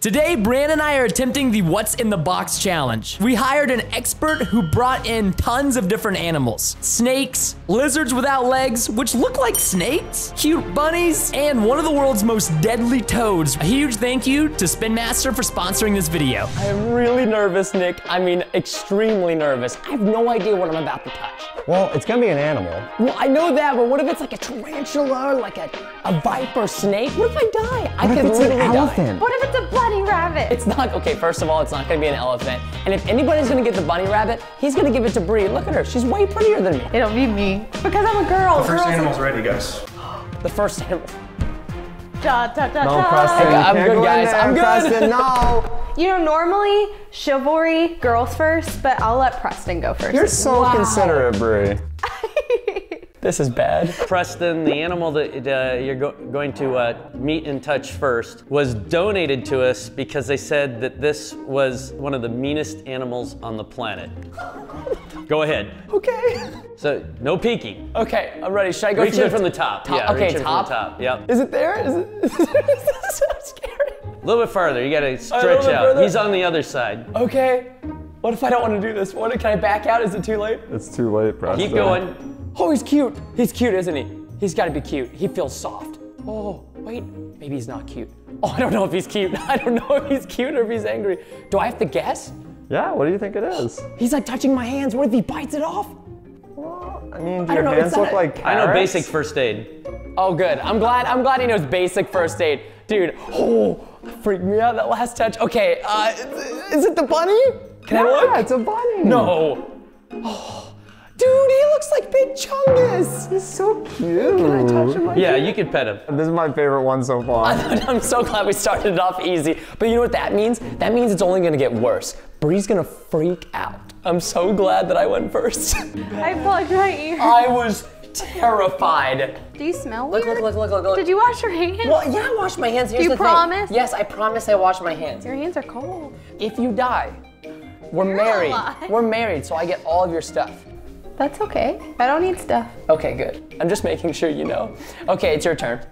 Today, Bran and I are attempting the What's in the Box challenge. We hired an expert who brought in tons of different animals. Snakes, lizards without legs, which look like snakes, cute bunnies, and one of the world's most deadly toads. A huge thank you to Spin Master for sponsoring this video. I am really nervous, Nick. I mean, extremely nervous. I have no idea what I'm about to touch. Well, it's gonna be an animal. Well, I know that, but what if it's like a tarantula, like a, a viper snake? What if I die? I What could if it's an literally die. elephant? What if it's a bunny rabbit? It's not, okay, first of all, it's not gonna be an elephant. And if anybody's gonna get the bunny rabbit, he's gonna give it to Bree. Look at her, she's way prettier than me. It'll be me. Because I'm a girl. The first Girls- animal's ready, guys. The first animal. Da, da, da, No, da. Preston. I'm you can't good, go in guys. there, I'm good. Preston, no. You know, normally chivalry, girls first, but I'll let Preston go first. You're so Wow. considerate, Brie. This is bad. Preston, the animal that uh, you're go- going to uh, meet and touch first, was donated to us because they said that this was one of the meanest animals on the planet. Go ahead. Okay. So, no peeking. Okay, I'm ready. Should I go Reach from in the from the top. top? Yeah, okay, reach in top. from the top. Yep. Is it there? Is it? this is so scary. A little bit farther. You gotta stretch out. further? He's on the other side. Okay. What if I don't want to do this? What? Can I back out? Is it too late? It's too late, Preston. Keep going. Oh, he's cute. He's cute, isn't he? He's got to be cute. He feels soft. Oh, wait. Maybe he's not cute. Oh, I don't know if he's cute. I don't know if he's cute or if he's angry. Do I have to guess? Yeah, what do you think it is? He's like touching my hands. What if he bites it off? Well, I mean, do I your don't know, hands look a- like I know basic first aid. Oh, good. I'm glad. I'm glad he knows basic first aid, dude. Oh, freaked me out that last touch. Okay, uh, is it the bunny? Can I look? Yeah, it's a bunny. No. Oh, dude, he looks like Big Chungus. He's so cute. Can I touch him? Like Yeah, that? you can pet him. This is my favorite one so far. I'm so glad we started it off easy. But you know what that means? That means it's only gonna get worse. Bree's gonna freak out. I'm so glad that I went first. I plugged my ear. I was terrified. Do you smell Look, weird? look, look, look, look, look. Did you wash your hands? Well, yeah, I washed my hands. Here's You the promise? thing. Yes, I promise I washed my hands. Your hands are cold. If you die, we're You're married. alive. We're married, so I get all of your stuff. That's okay. I don't need stuff. Okay, good. I'm just making sure you know. Okay, it's your turn.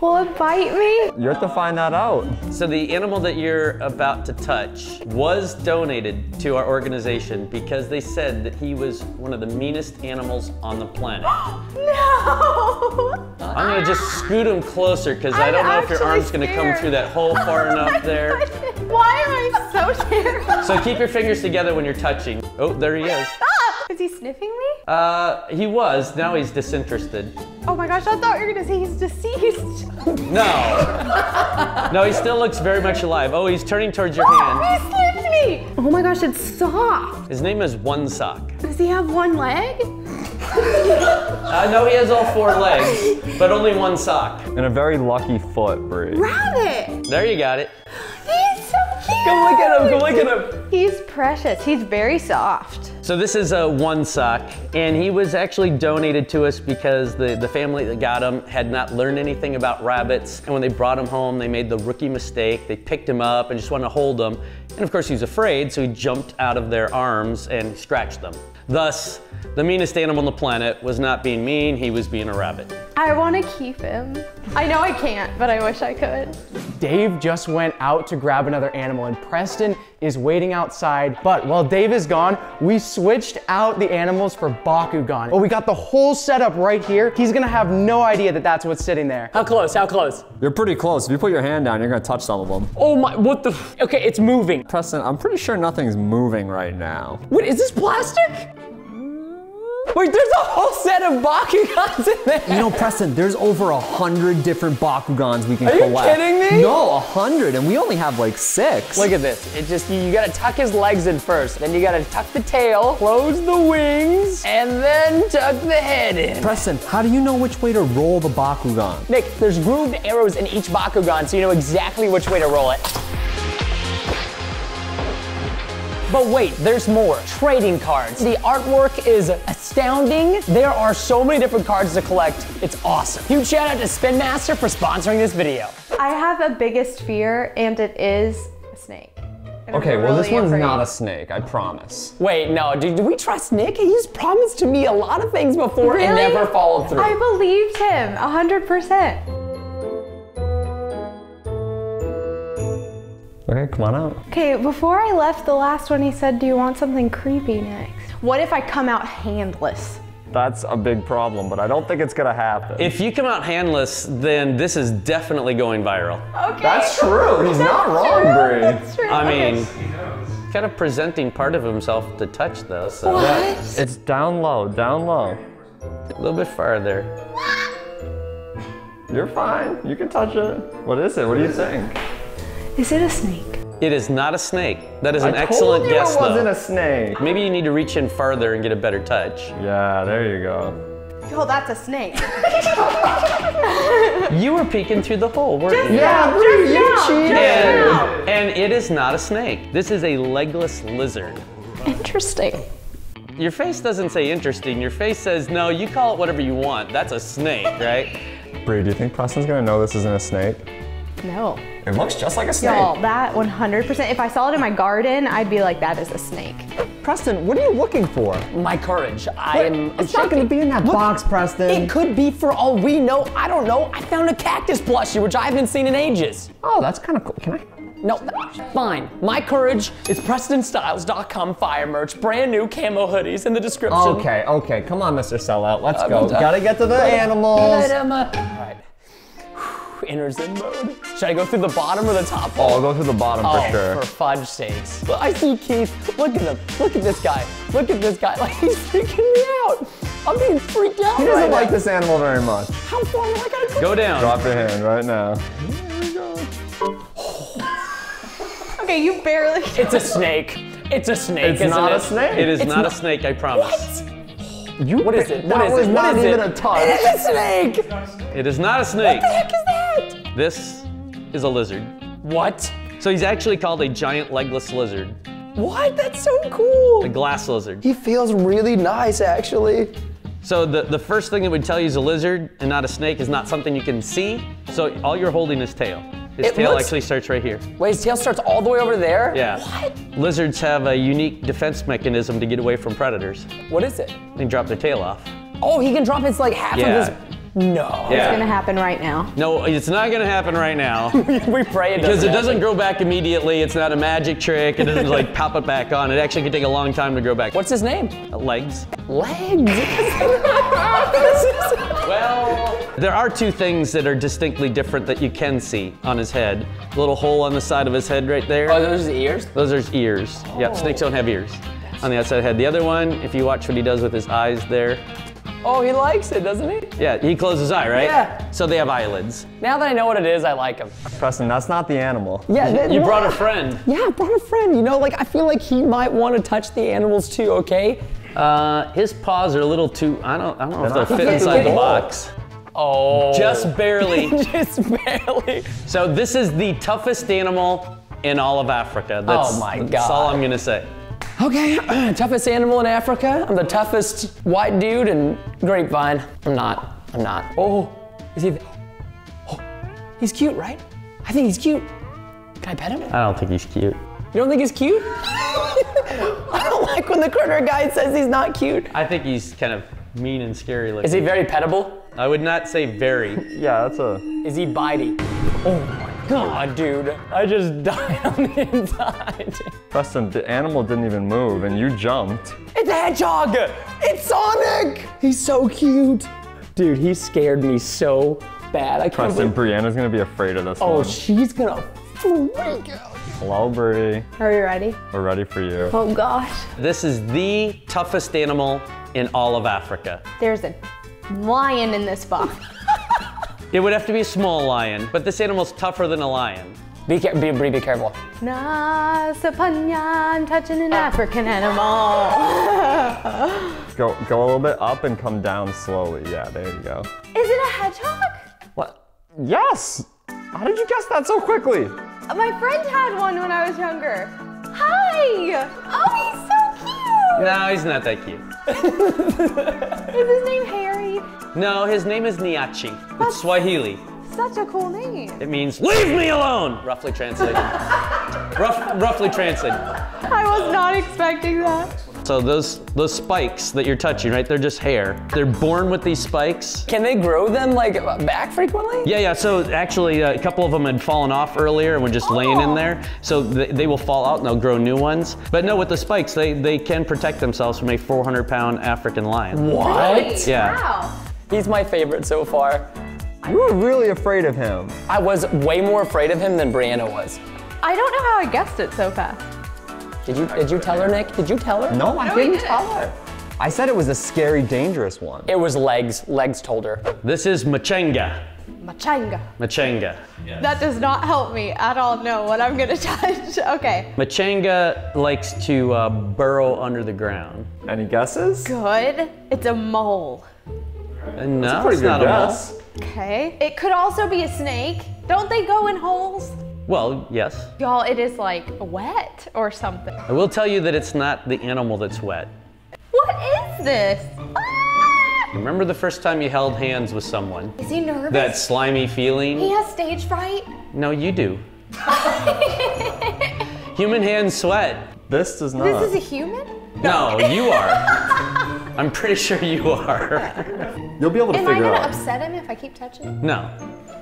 Will it bite me? You have to find that out. So the animal that you're about to touch was donated to our organization because they said that he was one of the meanest animals on the planet. No! I'm gonna just scoot him closer because I don't know if your actually arm's gonna come through that hole far oh enough there. Why am I so scared? So keep your fingers together when you're touching. Oh, there he is. Ah! Is he sniffing me? Uh, he was. Now he's disinterested. Oh my gosh, I thought you were gonna say he's deceased. No. No, he still looks very much alive. Oh, he's turning towards your hand. He sniffed me! Oh my gosh, it's soft. His name is One Sock. Does he have one leg? Uh, no, he has all four legs, but only one sock. And a very lucky foot, Brie. Rabbit! There you got it. He's so cute! Come look at him, come look at him. He's precious. He's very soft. So this is a one sock, and he was actually donated to us because the, the family that got him had not learned anything about rabbits. And when they brought him home, they made the rookie mistake. They picked him up and just wanted to hold him. And of course, he was afraid, so he jumped out of their arms and scratched them. Thus, the meanest animal on the planet was not being mean, he was being a rabbit. I want to keep him. I know I can't, but I wish I could. Dave just went out to grab another animal and Preston is waiting outside. But while Dave is gone, we switched out the animals for Bakugan. But we got the whole setup right here. He's gonna have no idea that that's what's sitting there. How close, how close? You're pretty close. If you put your hand down, you're gonna touch some of them. Oh my, what the, f- okay, it's moving. Preston, I'm pretty sure nothing's moving right now. Wait, is this plastic? Wait, there's a whole set of Bakugans in there. You know, Preston, there's over a hundred different Bakugans we can Are you collect. kidding me? No, a hundred, and we only have like six. Look at this. It just, you, you gotta tuck his legs in first. Then you gotta tuck the tail, close the wings, and then tuck the head in. Preston, how do you know which way to roll the Bakugan? Nick, there's grooved arrows in each Bakugan, so you know exactly which way to roll it. But wait, there's more. Trading cards. The artwork is astounding. There are so many different cards to collect. It's awesome. Huge shout out to Spin Master for sponsoring this video. I have a biggest fear, and it is a snake. And Okay, well, this one's afraid. not a snake, I promise. Wait, no, do, do we trust Nick? He's promised to me a lot of things before and never followed through. I believed him, 100%. Okay, come on out. Okay, before I left the last one, he said, Do you want something creepy next? What if I come out handless? That's a big problem, but I don't think it's gonna happen. If you come out handless, then this is definitely going viral. Okay. That's true. He's not wrong, Brie. That's true. I Okay. mean, kind of presenting part of himself to touch though, so What? It's down low, down low. a little bit farther. You're fine. You can touch it. What is it? What do you think? Is it a snake? It is not a snake. That is an I excellent told you guess it wasn't though. a snake. Maybe you need to reach in farther and get a better touch. Yeah, there you go. Oh, that's a snake. You were peeking through the hole, weren't you? Yeah, Brie, you cheated. And, and it is not a snake. This is a legless lizard. Interesting. Your face doesn't say interesting. Your face says, no, you call it whatever you want. That's a snake, right? Brie, do you think Preston's gonna know this isn't a snake? No. It looks just like a snake. Y'all, that 100%. If I saw it in my garden, I'd be like, that is a snake. Preston, what are you looking for? My courage. I am. I'm It's not gonna be in that box, Preston. It could be for all we know. I don't know. I found a cactus plushie, which I haven't seen in ages. Oh, that's kind of cool. Can I? No, fine. My courage is PrestonStyles.com fire merch, brand new camo hoodies in the description. Okay, okay. Come on, Mr. Sellout. Let's Uh, go. but, uh, Gotta get to the animals. All right. Inner zen mode. Should I go through the bottom or the top? Oh, I'll go through the bottom Oh, for sure. for fudge sakes. But I see Keith. Look at him. Look at this guy. Look at this guy. Like he's freaking me out. I'm being freaked out. He doesn't right like now. this animal very much. How far am I gonna go? Go down. Drop your hand right now. Okay, you barely. It's a snake. It's a snake. It's isn't not it? a snake. It is It's not, a snake, I promise. You What is it? What That is was it? not What is even it? a touch. It is a snake. It is not a snake. What the heck is that? This is a lizard. What? So he's actually called a giant legless lizard, What? That's so cool. a glass lizard. He feels really nice, actually. So the, the first thing that would tell you is a lizard and not a snake is not something you can see. So all you're holding is tail. His It tail looks- actually starts right here. Wait, his tail starts all the way over there? Yeah. What? Lizards have a unique defense mechanism to get away from predators. What is it? They drop their tail off. Oh, he can drop his like half Yeah. of his. No. It's gonna happen right now. No, it's not gonna happen right now. we pray it does. Because it doesn't doesn't grow back immediately. It's not a magic trick. It doesn't like pop it back on. It actually can take a long time to grow back. What's his name? legs? Legs. Well, there are two things that are distinctly different that you can see on his head. A Little hole on the side of his head right there. oh, those are the ears? Those are his ears. Yep, snakes don't have ears. On the outside of the head. The other one, if you watch what he does with his eyes there, Oh, he likes it, doesn't he? yeah, he closes his eye, right? Yeah. So they have eyelids. Now that I know what it is, I like him. Preston, that's not the animal. Yeah, that- You no, brought a friend. Yeah, I brought a friend. You know, like I feel like he might want to touch the animals too. Okay. Uh, his paws are a little too. I don't. I don't know if They're they'll fit fit inside the the box. Oh. Just barely. Just barely. So this is the toughest animal in all of Africa. That's, Oh my God. That's all I'm gonna say. Okay, toughest animal in Africa. I'm the toughest white dude in Grapevine. I'm not. I'm not. Oh, is he? Oh, he's cute, right? I think he's cute. Can I pet him? I don't think he's cute. You don't think he's cute? I don't like when the critter guy says he's not cute. I think he's kind of mean and scary looking. Is he very pettable? I would not say very. Yeah, that's a. Is he bitey? Oh my god, dude. I just died on the inside. Preston, the animal didn't even move, and you jumped. It's a hedgehog! It's Sonic! He's so cute. Dude, he scared me so bad. I can't Preston, believe- Brianna's gonna be afraid of this Oh, one. she's gonna freak out. Hello, Brie. Are you ready? We're ready for you. Oh gosh. This is the toughest animal in all of Africa. There's a lion in this box. It would have to be a small lion, but this animal's tougher than a lion. Be, care- be, be, be careful. Nasapanya, I'm touching an African animal. Go, go a little bit up and come down slowly. Yeah, there you go. Is it a hedgehog? What? Yes. How did you guess that so quickly? Uh, my friend had one when I was younger. Hi! Oh, he's so cute! No, he's not that cute. Is his name Harry? No, his name is Niachi. It's Swahili. Such a cool name. It means leave me alone, roughly translated. Rough, roughly translated. I was not expecting that. So those those spikes that you're touching, right? They're just hair. They're born with these spikes. Can they grow them like back frequently? Yeah, yeah. So actually, uh, a couple of them had fallen off earlier and were just laying in Oh. there. So they, they will fall out and they'll grow new ones. But no, with the spikes, they they can protect themselves from a 400 pound African lion. What? Yeah. Wow. He's my favorite so far. You were really afraid of him. I was way more afraid of him than Brianna was. I don't know how I guessed it so fast. Did you did you tell her, Nick? Did you tell her? No, I didn't tell her. I said it was a scary, dangerous one. It was legs. Legs told her. This is Machenga. Machanga. Machenga. That does not help me at all know what I'm gonna touch. Okay. Machenga likes to uh, burrow under the ground. Any guesses? Good. It's a mole. Uh, no, Pretty it's good not a mole. guess. Okay. It could also be a snake. Don't they go in holes? Well, yes. Y'all, it is like wet or something. I will tell you that it's not the animal that's wet. What is this? Ah! Remember the first time you held hands with someone? Is he nervous? That slimy feeling? he has stage fright. No, you do. Human hands sweat. This does not. This is a human? No, you are. I'm pretty sure you are. You'll be able to figure it out. Am I figure gonna out. upset him if I keep touching him? No.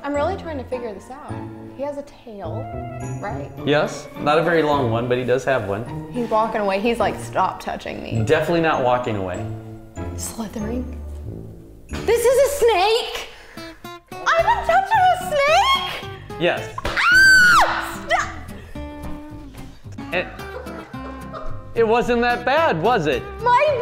I'm really trying to figure this out. He has a tail, right? Yes, not a very long one, but he does have one. He's walking away. He's like, stop touching me. Definitely not walking away. Slithering. This is a snake! I've been touching a snake! Yes. Ah! Stop! It, it wasn't that bad, was it? My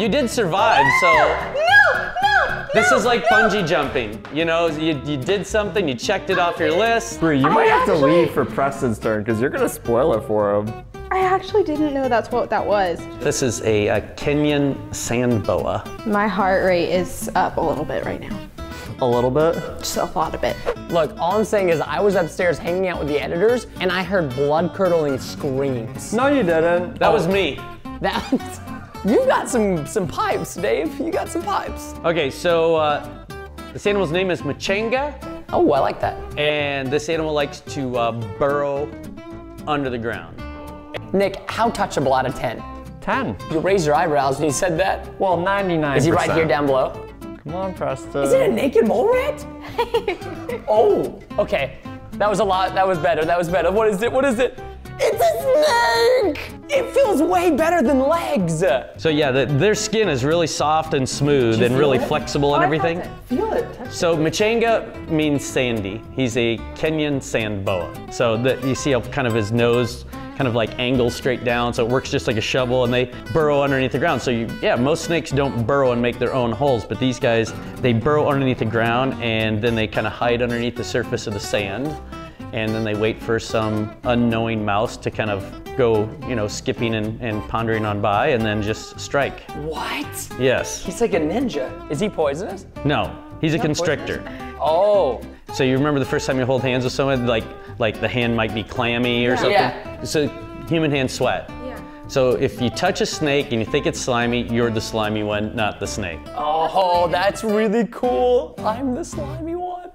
You did survive, so No! No! this no, is like no. bungee jumping. You know, you, you did something, you checked it off your list. Bree, you might have to leave for Preston's turn because you're gonna spoil it for him. I actually didn't know that's what that was. This is a, a Kenyan sand boa. My heart rate is up a little bit right now. A little bit. Just a lot of it. Look, all I'm saying is I was upstairs hanging out with the editors and I heard blood curdling screams. No, you didn't. That was me. That you got some some pipes, Dave. You got some pipes. Okay, so uh, this animal's name is Machenga, Oh, I like that. and this animal likes to uh, burrow under the ground. Nick, how touchable out of 10? ten. You raised your eyebrows when you said that. Well, 99. Is he right here down below? Come on, Preston. Is it a naked mole rat? oh, okay. That was a lot. That was better. That was better. What is it? What is it? It's a snake! It feels way better than legs. So yeah, the, their skin is really soft and smooth and really flexible and oh, everything. Feel it. Touch So Machanga means sandy. He's a Kenyan sand boa. So that you see how kind of his nose kind of like angles straight down, so it works just like a shovel, and they burrow underneath the ground. So you, yeah, most snakes don't burrow and make their own holes, but these guys, they burrow underneath the ground and then they kind of hide underneath the surface of the sand, and then they wait for some unknowing mouse to kind of go, you know, skipping and, and pondering on by, and then just strike. What? Yes. He's like a ninja. Is he poisonous? No, he's a constrictor. Oh. So you remember the first time you hold hands with someone, like like the hand might be clammy or something. Yeah. So human hands sweat. Yeah. So if you touch a snake and you think it's slimy, you're the slimy one, not the snake. Oh, that's really cool. I'm the slimy one.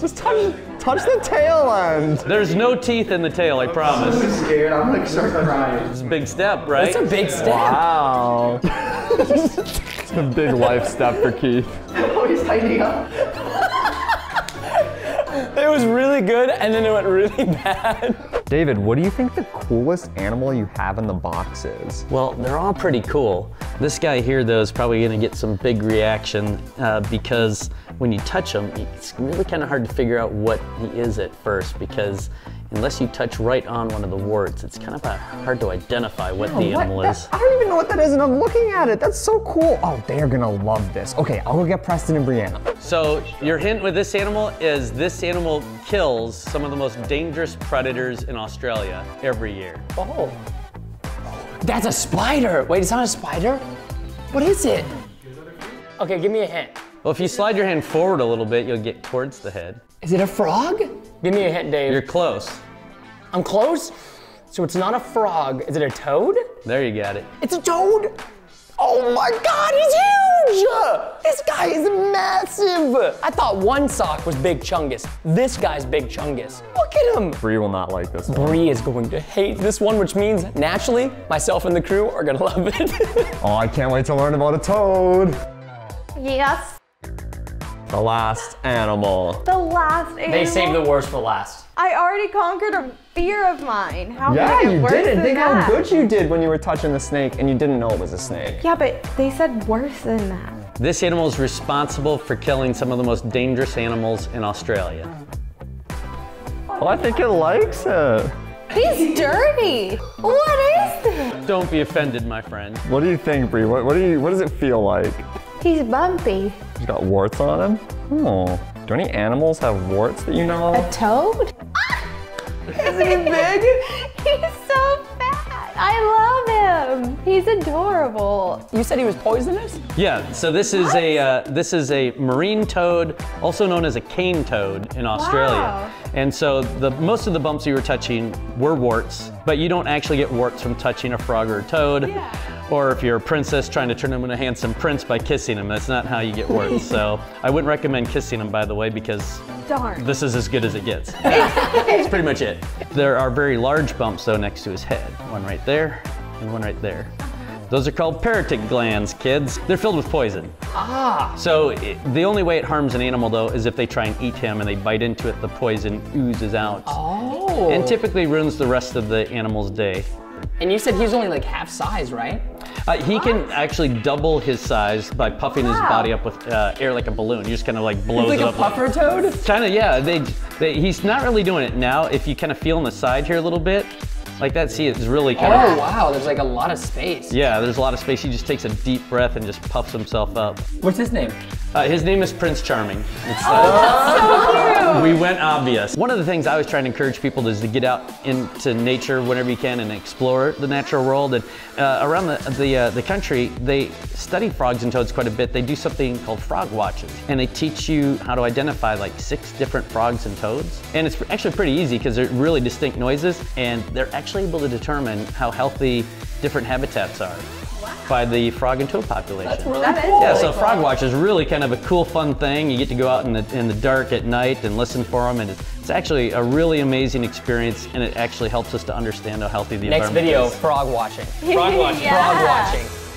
Just touch, touch the tail end. There's no teeth in the tail, I promise. I'm scared. I'm like start crying. It's a big step, right? It's a big step. Wow. it's a big life step for Keith. Oh, he's tightening up. It was really good, and then it went really bad. David, what do you think the coolest animal you have in the box is? Well, they're all pretty cool. This guy here, though, is probably going to get some big reaction uh, because when you touch him, it's really kind of hard to figure out what he is at first because unless you touch right on one of the warts, it's kind of uh, hard to identify what the animal That- is. I don't even know what that is, and I'm looking at it. That's so cool. Oh, they are gonna love this. Okay, I'll go get Preston and Brianna. So your hint with this animal is this animal kills some of the most dangerous predators in Australia every year. Oh. That's a spider. Wait, it's not a spider? What is it? Okay, give me a hint. Well, if you slide your hand forward a little bit, you'll get towards the head. Is it a frog? Give me a hint, Dave. You're close. I'm close. So it's not a frog. Is it a toad? There you got it. It's a toad. Oh my God, he's huge! This guy is massive. I thought one sock was Big Chungus. This guy's Big Chungus. Look at him. Bree will not like this one. Bree is going to hate this one, which means naturally, myself and the crew are gonna love it. Oh, I can't wait to learn about a toad. Yes. The last animal. The last animal. they saved the worst for last. I already conquered a fear of mine. How Yeah, can I you worse did it. than Think that? how good you did when you were touching the snake and you didn't know it was a snake. Yeah, but they said worse than that. This animal is responsible for killing some of the most dangerous animals in Australia. Well, I think it likes it. He's dirty. What is this? Don't be offended, my friend. What do you think, Bree? What, what do you? What does it feel like? He's bumpy. He's got warts on him. Oh. Do any animals have warts that you know of? A toad? is he big? He's so fat. I love him. He's adorable. You said he was poisonous? Yeah, so this is a uh, this is a marine toad, also known as a cane toad in Australia. Wow. And so the most of the bumps you were touching were warts, but you don't actually get warts from touching a frog or a toad. Or if you're a princess trying to turn him into a handsome prince by kissing him, that's not how you get words. so I wouldn't recommend kissing him, by the way, because Darn. this is as good as it gets. That's pretty much it. There are very large bumps though next to his head. One right there and one right there. Those are called parotid glands, kids. They're filled with poison. Ah. So i the only way it harms an animal though is if they try and eat him and they bite into it, the poison oozes out. Oh. And typically ruins the rest of the animal's day. And you said he's only like half size, right? Uh, he can actually double his size by puffing his body up with uh, air like a balloon. You just kind of like blows Like it a up. puffer toad? Kind of, yeah. They, they, he's not really doing it now. If you kind of feel on the side here a little bit, like that, see, it's really kind Oh of. Oh, wow, there's like a lot of space. Yeah, there's a lot of space. He just takes a deep breath and just puffs himself up. What's his name? Uh, his name is Prince Charming. It's, uh, We went obvious. One of the things I always try to encourage people is to get out into nature whenever you can and explore the natural world. And uh, around the the, uh, the country, they study frogs and toads quite a bit. They do something called frog watches, and they teach you how to identify like six different frogs and toads. And it's actually pretty easy because they're really distinct noises, and they're actually able to determine how healthy different habitats are by the frog and toad population. That's really cool. Yeah, so Frog Watch is really kind of a cool, fun thing. You get to go out in the in the dark at night and listen for them, and it's, it's actually a really amazing experience, and it actually helps us to understand how healthy the Next environment video, is. frog watching. Frog watching. Yeah. Frog watching.